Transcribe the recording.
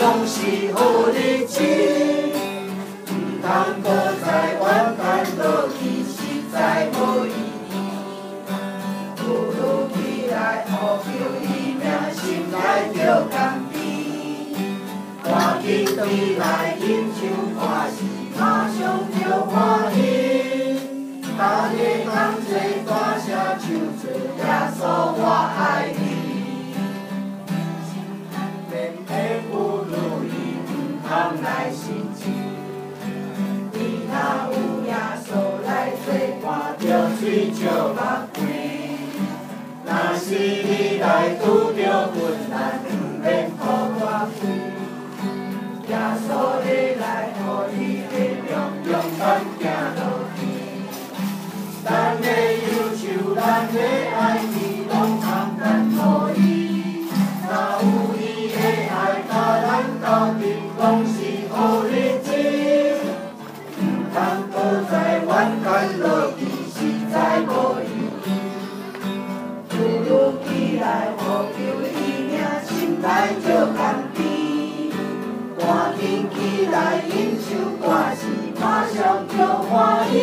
拢是好日子。唔通搁再怨叹落去，实在无意义。呼噜起来，呼求伊名，心内着甘甜。赶紧起来，吟唱歌诗，马上着欢着水照目开。若是你来拄着困难，毋免苦大费。耶稣你来，予你力量，勇敢行路去。咱的忧愁，咱的爱意，拢通等予伊。若有伊的爱，甲咱斗阵，拢是好日子。毋通搁再怨叹来着甘甜。赶紧起来，吟唱歌诗，马上就欢喜。